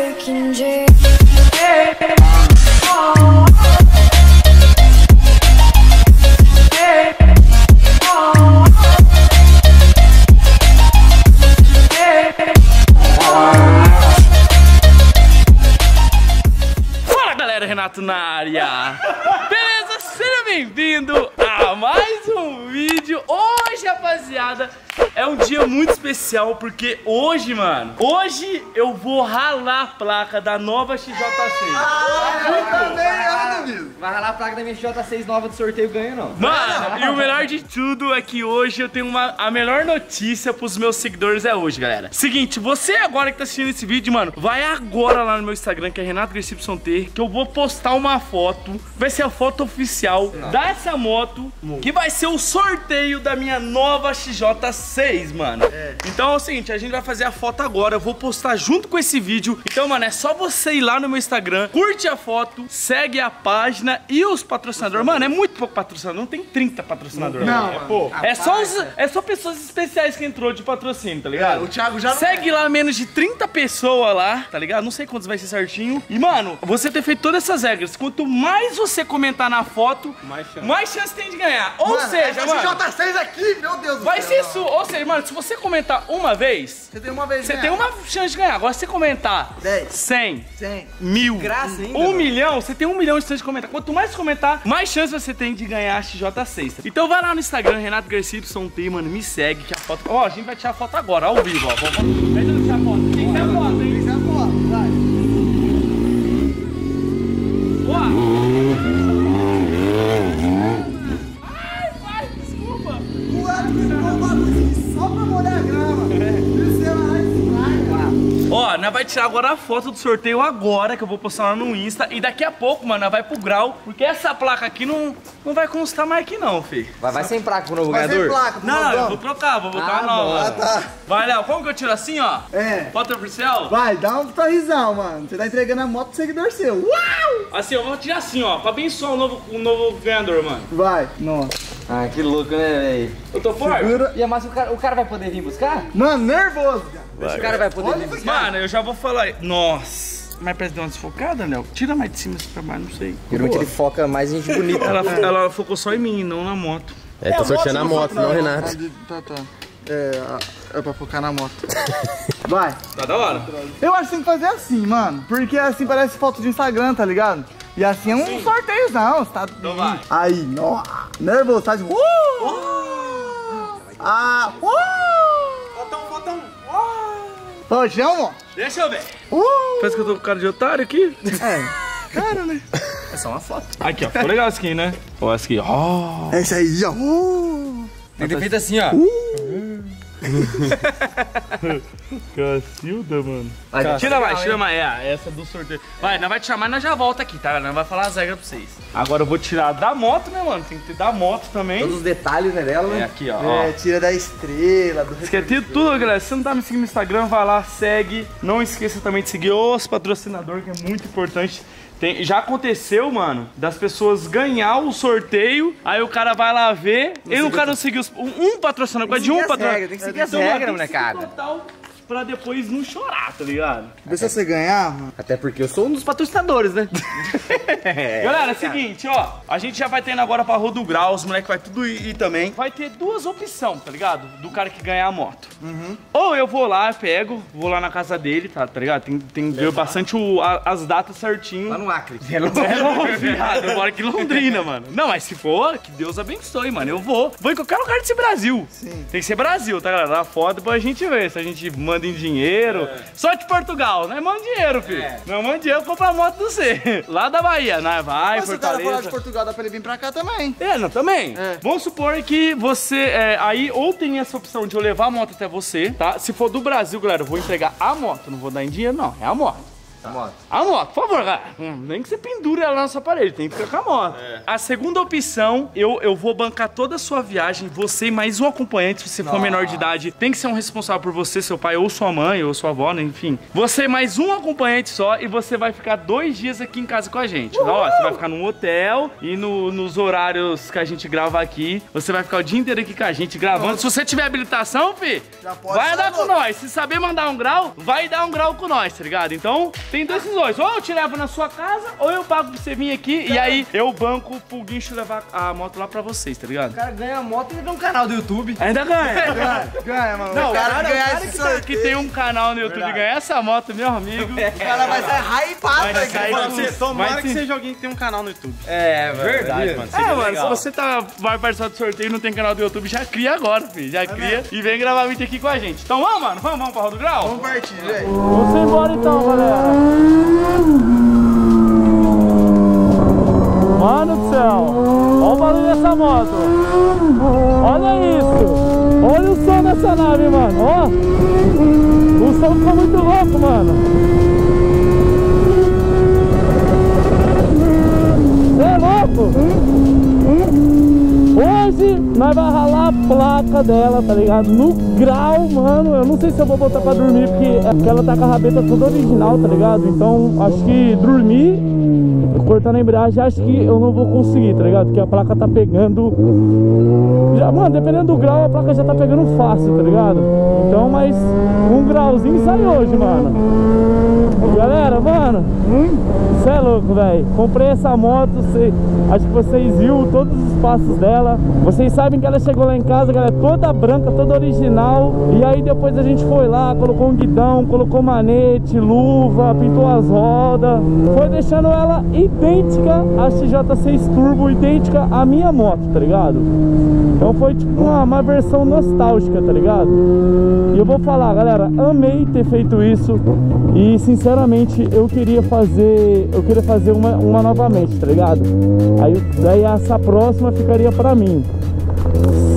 American dream dia muito especial porque hoje, mano, hoje eu vou ralar a placa da nova XJ6. Vai ralar a placa da minha J6 nova do sorteio ganho, não. Mano, e o melhor de tudo é que hoje eu tenho uma, a melhor notícia pros meus seguidores é hoje, galera. Seguinte, você agora que tá assistindo esse vídeo, mano, vai agora lá no meu Instagram, que é Renato Grecipson Ter, que eu vou postar uma foto, vai ser a foto oficial dessa moto, que vai ser o sorteio da minha nova XJ6, mano. Então é o seguinte, a gente vai fazer a foto agora, eu vou postar junto com esse vídeo. Então, mano, é só você ir lá no meu Instagram, curte a foto, segue a página e os patrocinadores. Mano, é muito pouco patrocinador, não tem 30 patrocinadores. Não, é mano. pouco. É só, os- é só pessoas especiais que entrou de patrocínio, tá ligado? É, o Thiago já não Segue lá menos de 30 pessoas lá, tá ligado? Não sei quantos vai ser certinho. E, mano, você ter feito todas essas regras, quanto mais você comentar na foto, mais chance, tem de ganhar. Ou Mano, seja, mano, J6 aqui, meu Deus do vai céu. ser isso. Ou seja, mano, se você comentar uma vez, Você tem uma vez você tem uma chance de ganhar. Agora, se você comentar Dez. 100, 100. mil, Graça ainda, um mano. milhão, você tem um milhão de chances de comentar. Quanto mais comentar, mais chance você tem de ganhar a XJ6. Então vai lá no Instagram, Renato Garcia T, mano, me segue que a foto. Ó, a gente vai tirar a foto agora, ao vivo, ó. Vamos, tirar a foto. Tem que ter a foto, hein? Nós vai tirar agora a foto do sorteio agora, que eu vou postar lá no Insta. E daqui a pouco, mano, nós vai pro grau, porque essa placa aqui não, não vai constar mais aqui não, fi. Vai, vai sem placa pro novo Vai ganhador? placa, pro Não, eu vou trocar, vou botar Ah, uma nova. Ah, tá. Vai, Léo, como que eu tiro assim, ó? É. Foto oficial? Vai, dá um sorrisão, mano. Você tá entregando a moto pro seguidor seu. Uau! Assim, eu vou tirar assim, ó, pra abençoar o novo, o novo ganhador, mano. Vai, nossa. Ah, que louco, né, velho? Eu tô forte? Segura. E a massa, o cara, o cara vai poder vir buscar? Mano, nervoso, cara. O cara vai poder vir buscar? Mano, eu já vou falar. Nossa. Mas parece que deu uma desfocada, Léo. Tira mais de cima assim pra baixo, não sei. Geralmente ele foca mais em gente bonita. Ela, ela focou só em mim, não na moto. É, tá sorteando a moto, não, Renato. Tá, tá. É, a- é pra focar na moto. Vai. Tá da hora. Eu acho que tem que fazer assim, mano. Porque assim parece foto de Instagram, tá ligado? E assim é um sorteiozão, você tá... Então vai. Aí, nó. Nervoso, tá de... Uh! Ah, uh! Botão, botão. Ô, chama, Deixa eu ver. Uh! Parece que eu tô com cara de otário aqui. É, cara, né? É só uma foto. Aqui, ó. Ficou legal essa aqui, né? Ó, essa aqui, ó. Esse aí, ó. Uh! Tem que ter feito assim, ó. Cacilda, mano. Vai, tá Tira mais, hein? tira mais. É, essa do sorteio. Vai, nós vai tirar mais, nós já volta aqui, tá? Nós vai falar as regras pra vocês. Agora eu vou tirar da moto, né, mano? Tem que ter da moto também. Todos os detalhes, né, dela, É né? aqui, ó. ó. É, tira da estrela, do... Esqueci tudo, galera. Se você não tá me seguindo no Instagram, vai lá, segue. Não esqueça também de seguir os patrocinadores, que é muito importante. Tem- já aconteceu, mano, das pessoas ganhar o sorteio, aí o cara vai lá ver, e o cara não seguiu os- um, um patrocinador, de um patrocinador. tem que seguir as Então, regras, molecada. total Pra depois não chorar, tá ligado? Vê se você ganhar, mano. Até porque eu sou um dos patrocinadores, né? Galera, é o seguinte, ó. A gente já vai tendo agora pra Rua do Grau, os moleques vai tudo ir, ir também. Vai ter duas opções, tá ligado? Do cara que ganhar a moto. Ou eu vou lá, pego, vou lá na casa dele, tá, tá ligado? Tem, tem que ver bastante o- a- as datas certinho. Lá no Acre. É longe, viado. Eu moro aqui em Londrina, mano. Não, mas se for, que Deus abençoe, mano. Eu vou. Vou em qualquer lugar desse Brasil. Sim. Tem que ser Brasil, tá, galera? Lá fora, depois a gente vê se a gente manda em dinheiro. Só de Portugal, não é manda dinheiro, filho. Não manda dinheiro, compra a moto do você. Lá da Bahia, né? Vai, Mas se o cara de Fortaleza. Portugal, dá pra ele vir pra cá também. É, não, também. É. Vamos supor que você, é, aí, ou tem essa opção de eu levar a moto até você, tá? Se for do Brasil, galera, eu vou entregar a moto, não vou dar em dinheiro, não. É a moto. Moto. A moto, por favor, cara. Hum, nem que você pendure ela na sua parede, tem que ficar com a moto. A segunda opção, eu, eu vou bancar toda a sua viagem, você e mais um acompanhante, se você for menor de idade, tem que ser um responsável por você, seu pai, ou sua mãe, ou sua avó, né, enfim. Você mais um acompanhante só e você vai ficar dois dias aqui em casa com a gente. Ó, você vai ficar num hotel e no- nos horários que a gente grava aqui, você vai ficar o dia inteiro aqui com a gente gravando. Se você tiver habilitação, fi, Já pode vai andar com nós. Se saber mandar um grau, vai dar um grau com nós, tá ligado? Então, tem dois decisões. Ou eu te levo na sua casa, ou eu pago pra você vir aqui. E aí eu banco pro Guincho levar a moto lá pra vocês, tá ligado? O cara ganha a moto e ganha um canal do YouTube. Ainda ganha. Ganha, ganha, mano. Não, o cara, cara esse que, tá- que tem um canal no YouTube ganhar essa moto, meu amigo. o cara vai sair hypado Vai sair você, tomara vai que sim. seja alguém que tem um canal no YouTube. É, verdade, mano. É, mano, se você tá, vai participar do sorteio e não tem canal do YouTube, já cria agora, filho. Já cria e vem gravar vídeo aqui com a gente. Então vamos, mano, vamos, vamos pra Rodo Grau? Vamos partir, velho. Vamos embora então, galera. Mano do céu, olha o barulho dessa moto. Olha isso. Olha o som dessa nave, mano. Ó. O som ficou muito louco, mano. Cê é louco? Hoje nós vai ralar placa dela, tá ligado? No grau, mano. Eu não sei se eu vou botar pra dormir, porque, é porque ela tá com a rabeta toda original, tá ligado? Então acho que dormir, cortando a embreagem, acho que eu não vou conseguir, tá ligado? Porque a placa tá pegando. Já, mano, dependendo do grau, a placa já tá pegando fácil, tá ligado? Então, mas um grauzinho sai hoje, mano. Galera, mano, você é louco, velho. Comprei essa moto, acho que vocês viram todos os passos dela. Vocês sabem que ela chegou lá em casa, galera, toda branca, toda original. E aí depois a gente foi lá, colocou um guidão, colocou manete, luva, pintou as rodas. Foi deixando ela idêntica à XJ6 Turbo, idêntica à minha moto, tá ligado? Então foi tipo uma, uma versão nostálgica, tá ligado? E eu vou falar, galera, amei ter feito isso e sinceramente eu queria fazer, eu queria fazer uma, uma novamente, tá ligado? Aí daí essa próxima ficaria pra mim.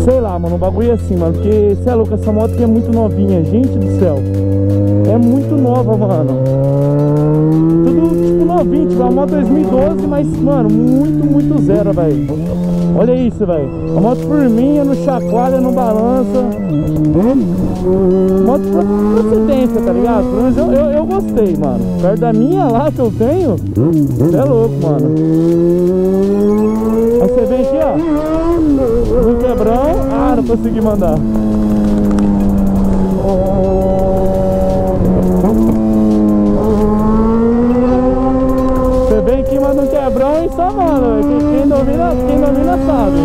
Sei lá, mano, o bagulho assim, mano, porque você é louco, essa moto aqui é muito novinha, gente do céu. É muito nova, mano. É uma moto 2012, mas, mano, muito, muito zero, velho. Olha isso, velho. A moto firminha, não chacoalha, não balança. Moto procedência, tá ligado? Eu, eu, eu gostei, mano. Perto da minha lá que eu tenho, é louco, mano. Aí você vem aqui, ó. No quebrão. Ah, não consegui mandar. Um quebrão e só velho. Quem, domina, quem domina sabe.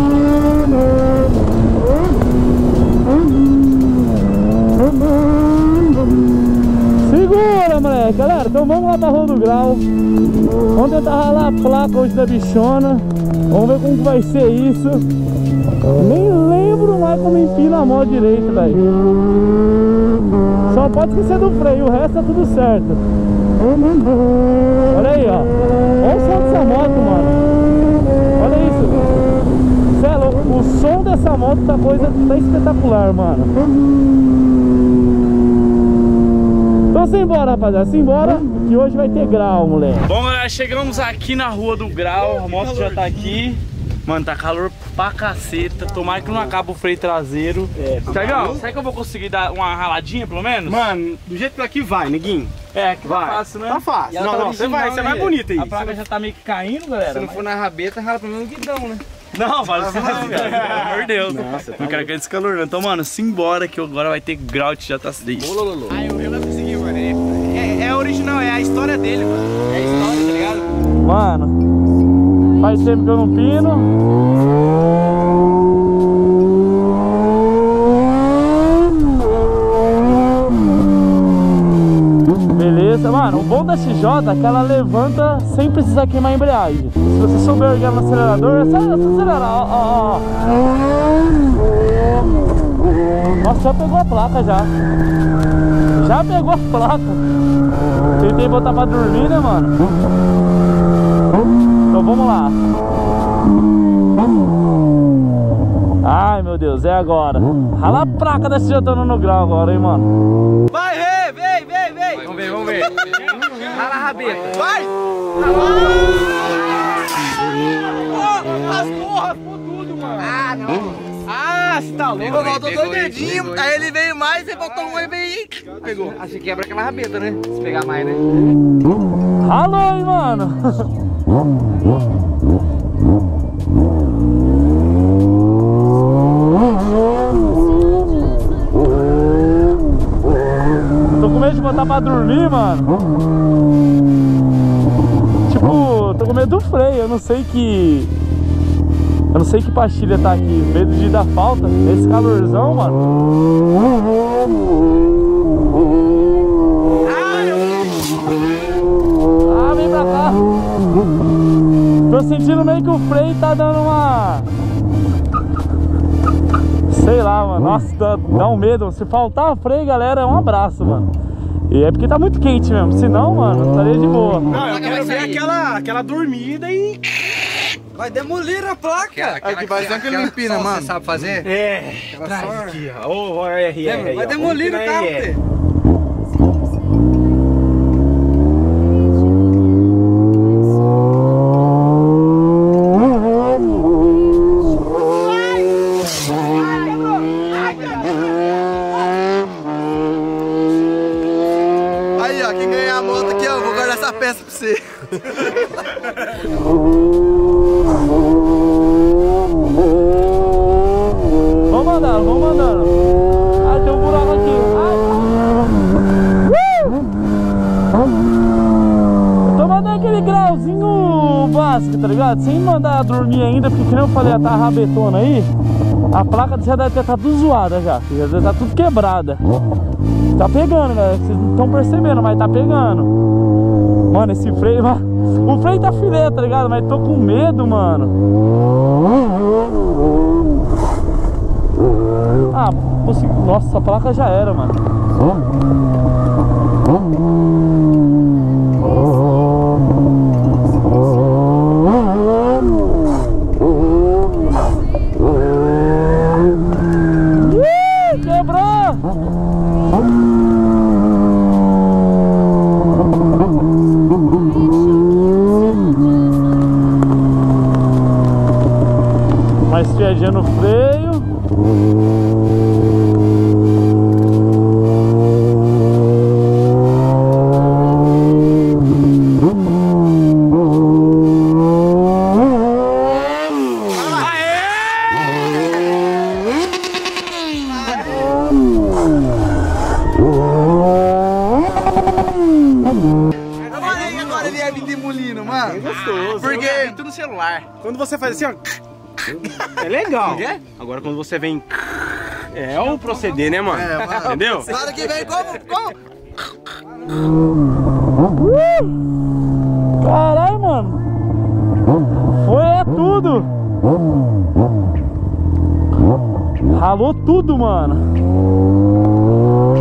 Segura, moleque. Galera, então vamos lá pra Rua do Grau. Vamos tentar ralar a placa hoje da bichona. Vamos ver como vai ser isso. Nem lembro mais como empina a moto direito, velho. Só pode esquecer do freio, o resto tá tudo certo. Olha aí, ó. Olha o som dessa moto, mano. Olha isso. Cê é. O som dessa moto tá coisa tá espetacular, mano. Então simbora, rapaziada. Simbora que hoje vai ter grau, moleque. Bom, galera, chegamos aqui na rua do grau. A moto já tá aqui. Mano, tá calor pra caceta. Tomara que não acabe o freio traseiro. É, Tiagão, será que eu vou conseguir dar uma raladinha pelo menos? Mano, do jeito que aqui vai, neguinho. É, que Vai. tá fácil, né? Tá fácil. Não, tá não, você vai, você vai né? bonito aí. A placa já tá meio que caindo, galera. Se não for na rabeta, rala pelo menos um guidão, né? Não, fala sério, cara. Pelo amor de Deus. não quero que esse calor, não. Então, mano, simbora que agora vai ter grau de JC6. Ah, eu, eu não consegui, mano. É, é original, é a história dele, mano. É a história, tá ligado? Mano, faz tempo que eu não pino. Mano, o bom da XJ é que ela levanta sem precisar queimar a embreagem. Se você souber erguer no acelerador, é só, é só acelerar, ó, ó, ó. Nossa, já pegou a placa já. Já pegou a placa. Tentei botar pra dormir, né, mano? Então vamos lá. Ai meu Deus, é agora. Rala a placa desse jetando no grau agora, hein, mano. Vai, Vamos ver. Rala a rabeta. Vai! As porras, por tudo, mano. Ah, não. Ah, você tá louco. Faltou dois dedinhos, aí ele veio mais, você botou um e veio. Pegou. Acho que quebra aquela rabeta, né? Se pegar mais, né? Ralou, hein, mano. Tô com medo noite, botar pra dormir, mano. Tipo, tô com medo do freio, eu não sei que. Eu não sei que pastilha tá aqui. Medo de dar falta. Esse calorzão, mano. Ah, vem pra cá. Tô sentindo meio que o freio tá dando uma. Sei lá, mano. Nossa, dá, dá um medo. Se faltar freio, galera, é um abraço, mano. E é porque tá muito quente mesmo. Se não, mano, estaria de boa. Não, eu quero ver aquela, aquela dormida e. Vai demolir a placa. Aqui vai ser aquele empina, Você mano. sabe fazer? É, traz aqui, ó. Ô, ó, R, R, Lembra? R, Vai demolir o carro, empinar Fê. R. Aí, ó, quem ganhar a moto aqui, ó, eu vou guardar essa peça pra você. Vamos mandando, vamos mandando. Ah, tem um buraco aqui. Ai. Uh! Eu tô mandando aquele básico, tá ligado? Sem mandar dormir ainda, porque como eu falei, tá rabetona aí, a placa já deve ter tá tudo zoada já. Já deve tá tudo quebrada. Tá pegando, galera. Vocês não estão percebendo, mas tá pegando. Mano, esse freio. O freio tá filé, tá ligado? Mas tô com medo, mano. Ah, consegui... Nossa, a placa já era, mano. Fiadinha no freio. Agora, ele ia vir demolindo, mano. Gostoso. Porque- Vem tudo no celular. Quando você faz assim, ó. É legal. Agora quando você vem. É o proceder, né, mano? É, mano. Entendeu? Claro que vem como? Como? Caralho, mano. Foi é tudo. Ralou tudo, mano.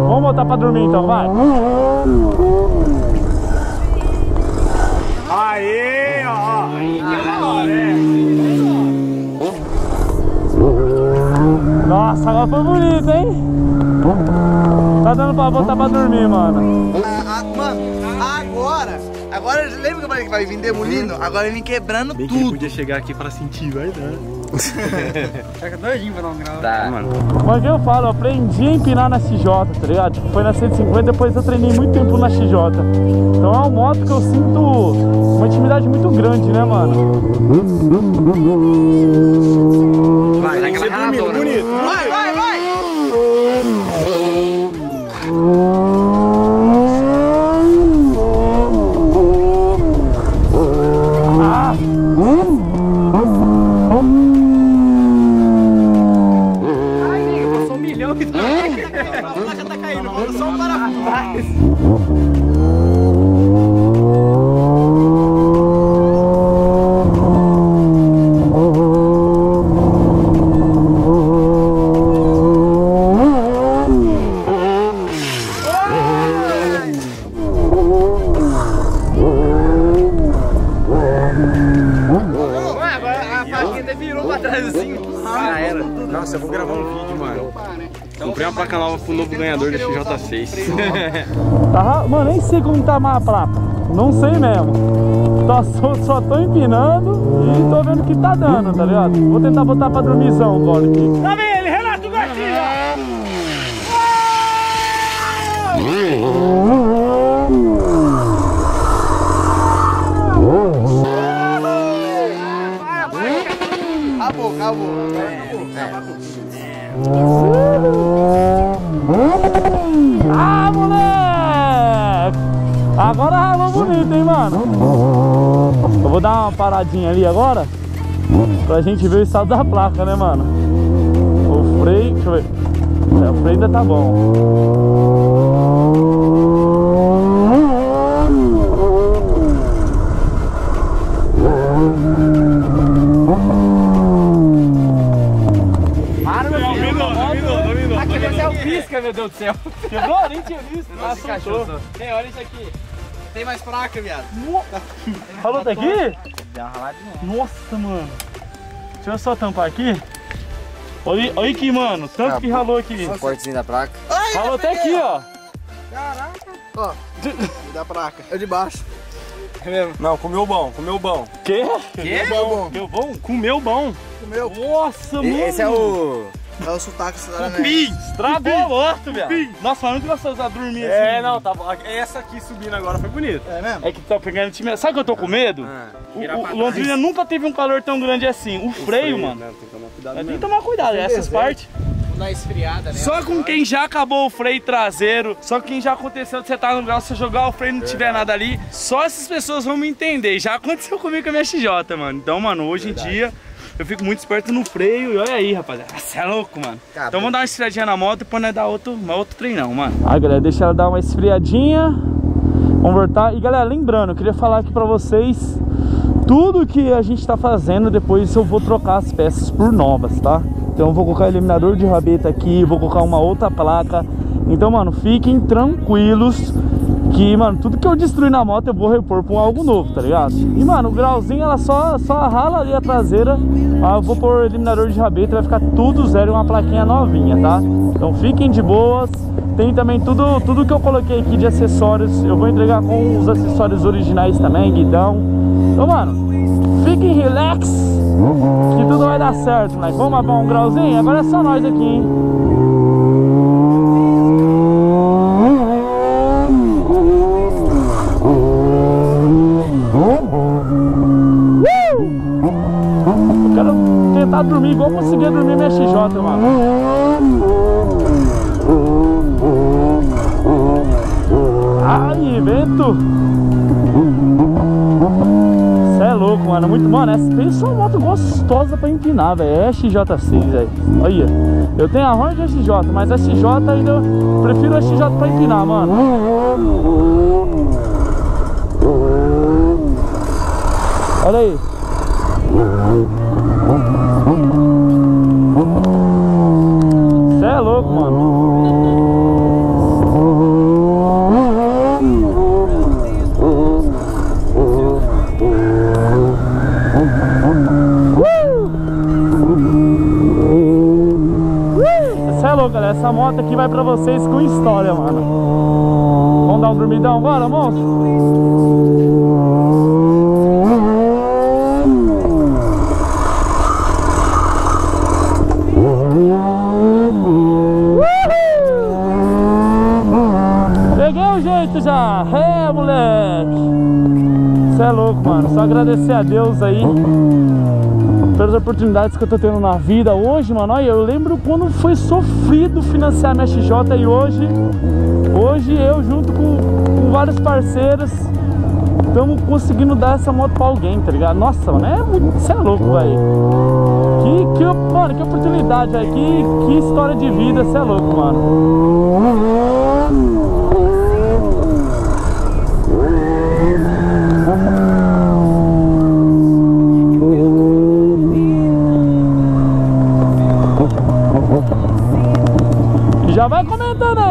Vamos botar pra dormir então, vai. Aê, ó. Nossa, agora foi bonito, hein? Tá dando pra botar pra dormir, mano. Ah, ah, mano, agora. Agora, lembra que eu falei que vai vir demolindo? Agora ele vem quebrando Bem que ele tudo. podia chegar aqui pra sentir, vai dar. Fica doidinho pra dar um grau. Tá, mano. Mas que eu falo, eu aprendi a empinar na XJ, tá ligado? Tipo, foi na 150, depois eu treinei muito tempo na XJ. Então é uma moto que eu sinto uma intimidade muito grande, né, mano? Vai, tem que ser dormindo, bonito. Vai, vai, vai! Assim. Já era. Nossa, eu vou gravar um vídeo, mano. Comprei uma placa nova pro novo ganhador da XJ6. Tá, mano, nem sei como tá mais a placa. Não sei mesmo. Tô, só, só tô empinando e tô vendo que tá dando, tá ligado? Vou tentar botar pra dormizão agora aqui. Tá vendo Ah, moleque! Agora ralou bonito, hein, mano? Eu vou dar uma paradinha ali agora Pra gente ver o estado da placa, né, mano? O freio, deixa eu ver é, O freio ainda tá bom Deus do céu. Quebrou? Nem tinha visto. Nossa, cachorro. Tem, olha isso aqui. Tem mais placa, viado. Falou daqui? Deu uma raladinha. Nossa, mano. Deixa eu só tampar aqui. Olha, olha aqui, mano. Tanto que ralou aqui. Cortezinho da placa. Ralou até aqui, ó. Ó, da placa. É de baixo. É mesmo? Não, comeu bom, comeu bom. Quê? Que? bom. Deu bom? Comeu bom. Comeu. Nossa, mano. Esse é o... É o sotaque cidadão. Pim! Estragou o morto, velho. Nossa, mas muito gostoso a dormir É, assim. não, tá bom. Essa aqui subindo agora foi bonita. É mesmo? É que tá pegando time. Sabe o que eu tô com medo? Ah, O, o Londrina nunca teve um calor tão grande assim. O, freio, mano. Né, tem que tomar cuidado Tem que tomar cuidado, essas deserto. partes. Dá esfriada, né? Só com quem já acabou o freio traseiro, só quem já aconteceu de você estar no grau, você jogar o freio e não tiver nada ali, só essas pessoas vão me entender. Já aconteceu comigo com a minha XJ, mano. Então, mano, hoje em dia eu fico muito esperto no freio e olha aí, rapaziada. Você é louco, mano. Acabou. Então vamos dar uma esfriadinha na moto e depois nós dar outro, uma outro treinão, mano. Aí, galera, deixa ela dar uma esfriadinha. Vamos voltar. E, galera, lembrando, eu queria falar aqui pra vocês tudo que a gente tá fazendo, depois eu vou trocar as peças por novas, tá? Então eu vou colocar eliminador de rabeta aqui, vou colocar uma outra placa. Então, mano, fiquem tranquilos que, mano, tudo que eu destruir na moto eu vou repor com algo novo, tá ligado? E, mano, o grauzinho ela só, só rala ali a traseira. Ah, eu vou pôr eliminador de rabeta, vai ficar tudo zero e uma plaquinha novinha, tá? Então fiquem de boas. Tem também tudo, tudo que eu coloquei aqui de acessórios. Eu vou entregar com os acessórios originais também, guidão. Então, mano, fiquem relax. Que tudo vai dar certo, moleque. Vamos abrir um grauzinho? Agora é só nós aqui, hein? Eu quero tentar dormir igual eu conseguia dormir minha XJ, mano. Ai, vento! Cê é louco, mano. Muito, mano, essa pensa uma moto gostosa pra empinar, velho. É a XJ6, velho. Olha, eu tenho a Honda XJ, mas a XJ ainda eu prefiro a XJ pra empinar, mano. Olha aí. Cê é louco, mano. Cê é louco, galera. Essa moto aqui vai pra vocês com história, mano. Vamos dar um dormidão agora, monstro? Jeito já. É, moleque. Você é louco, mano. Só agradecer a Deus aí pelas oportunidades que eu tô tendo na vida hoje, mano. Olha, eu lembro quando foi sofrido financiar minha XJ e hoje, hoje eu junto com, com vários parceiros estamos conseguindo dar essa moto pra alguém, tá ligado? Nossa, mano, é muito. Você é louco, velho. Que, que, mano, que oportunidade, velho. Que, que história de vida, você é louco, mano.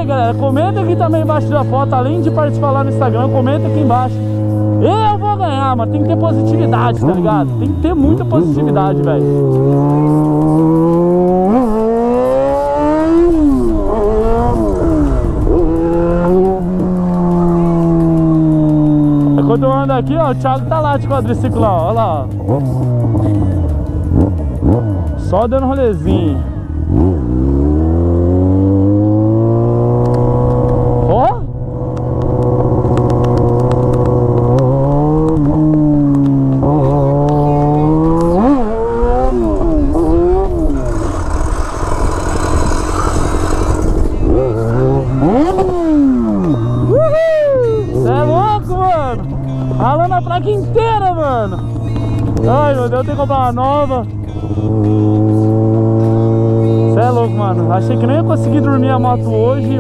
Galera. Comenta aqui também embaixo da foto, além de participar lá no Instagram, comenta aqui embaixo. Eu vou ganhar, mas tem que ter positividade, tá ligado? Tem que ter muita positividade, velho. Enquanto eu ando aqui, ó, o Thiago tá lá de quadriciclo, ó, ó lá. Só dando rolezinho.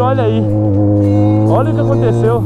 Olha aí. Olha o que aconteceu.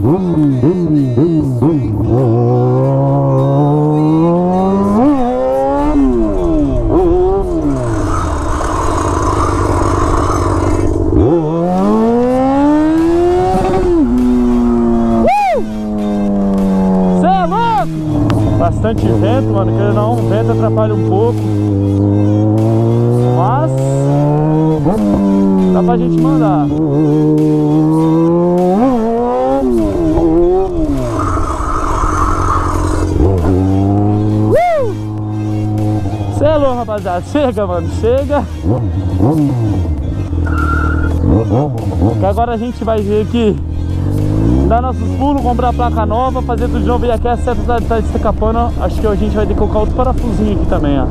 Rapaziada. Chega, mano. Chega. Que agora a gente vai ver aqui dar nossos pulos, comprar placa nova, fazer tudo de novo e aqui a seta tá, tá escapando. Acho que a gente vai ter que colocar outro parafusinho aqui também, ó.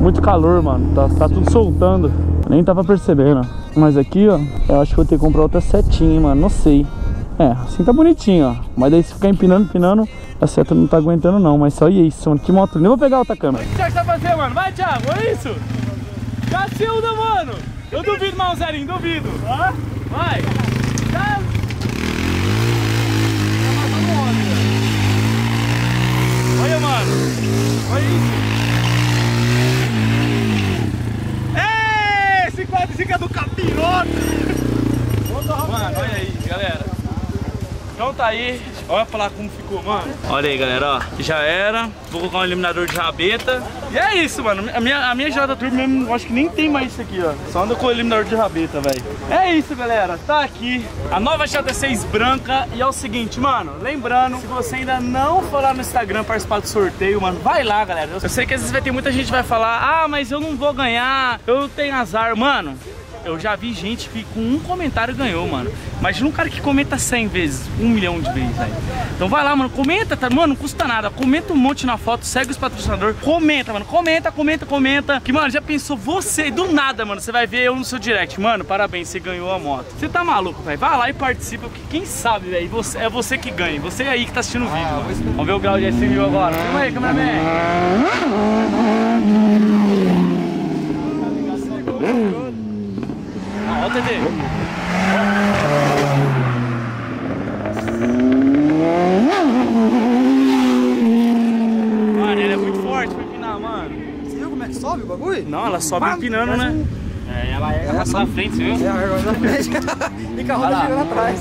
Muito calor, mano. Tá, tá tudo soltando. Nem tava percebendo. Mas aqui, ó, eu acho que vou ter que comprar outra setinha, mano. Não sei. É, assim tá bonitinho, ó. Mas daí se ficar empinando, empinando, a seta não tá aguentando não. Mas só isso, mano. Que moto. Nem vou pegar outra câmera. O que você tá fazendo, mano? Vai, Thiago. Olha isso. Cacilda, mano. Eu duvido, Malzerinho. Duvido. Vai. Tá. Olha, mano. Olha isso. Ei, esse quadrizinho é do capiroto. Mano, olha aí, galera. Então tá aí, olha pra lá como ficou, mano. Olha aí, galera, ó. Já era. Vou colocar um eliminador de rabeta. E é isso, mano. A minha, a minha Jota Turbo mesmo, eu acho que nem tem mais isso aqui, ó. Só anda com o eliminador de rabeta, velho. É isso, galera. Tá aqui a nova JT6 branca. E é o seguinte, mano. Lembrando, se você ainda não for lá no Instagram participar do sorteio, mano, vai lá, galera. Eu sei que às vezes vai ter muita gente que vai falar, ah, mas eu não vou ganhar, eu tenho azar. Mano, eu já vi gente que com um comentário ganhou, mano. Imagina um cara que comenta 100 vezes, um milhão de vezes, velho. Então vai lá, mano, comenta, tá? Mano, não custa nada. Comenta um monte na foto, segue os patrocinadores. Comenta, mano, comenta, comenta, comenta. Que, mano, já pensou você, do nada, mano, você vai ver eu no seu direct. Mano, parabéns, você ganhou a moto. Você tá maluco, velho? Vai lá e participa, porque quem sabe, velho, é você que ganha. Você aí que tá assistindo o vídeo, mano. Vamos ver o grau de SMU agora. Filma aí, cameraman. Ó, o TT. Mano, ele é muito forte pra empinar, mano. Você viu como é que sobe o bagulho? Não, ela sobe empinando, né? É, ela é passar na frente, viu? É, agora na frente. Fica a roda girando atrás.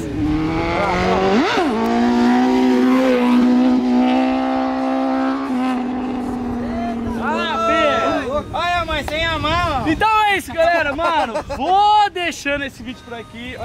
Ah, Pedro! Olha, mãe, sem a mão. Então é isso, galera, mano. Vou deixando esse vídeo por aqui.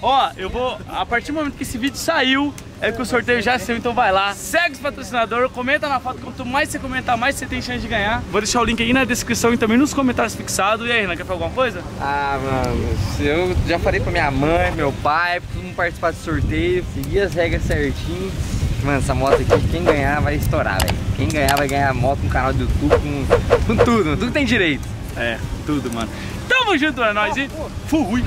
Ó, eu vou. A partir do momento que esse vídeo saiu, é que o sorteio já saiu, então vai lá. Segue os patrocinadores, comenta na foto. Quanto mais você comentar, mais você tem chance de ganhar. Vou deixar o link aí na descrição e também nos comentários fixados. E aí, Renan, quer falar alguma coisa? Ah, mano, eu já falei pra minha mãe, meu pai, pra todo mundo participar do sorteio, seguir as regras certinho. Mano, essa moto aqui, quem ganhar vai estourar, velho. Quem ganhar vai ganhar moto com canal do YouTube, com, com tudo, tudo tem direito. É, tudo, mano. Tamo junto, é nóis e fui!